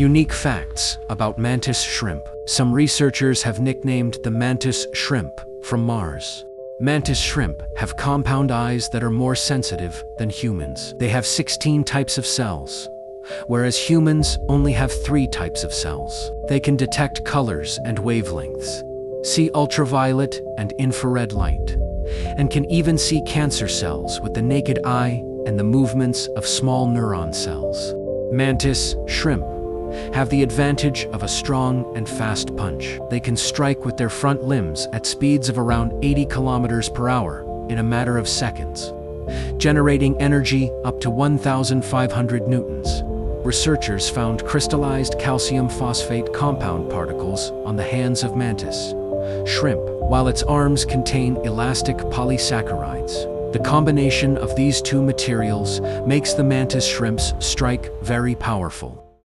Unique facts about mantis shrimp. Some researchers have nicknamed the mantis shrimp from Mars. Mantis shrimp have compound eyes that are more sensitive than humans. They have 16 types of cells, whereas humans only have three types of cells. They can detect colors and wavelengths, see ultraviolet and infrared light, and can even see cancer cells with the naked eye and the movements of small neuron cells. Mantis shrimp have the advantage of a strong and fast punch. They can strike with their front limbs at speeds of around 80 kilometers per hour in a matter of seconds, generating energy up to 1,500 newtons. Researchers found crystallized calcium phosphate compound particles on the hands of mantis shrimp, while its arms contain elastic polysaccharides. The combination of these two materials makes the mantis shrimps strike very powerful.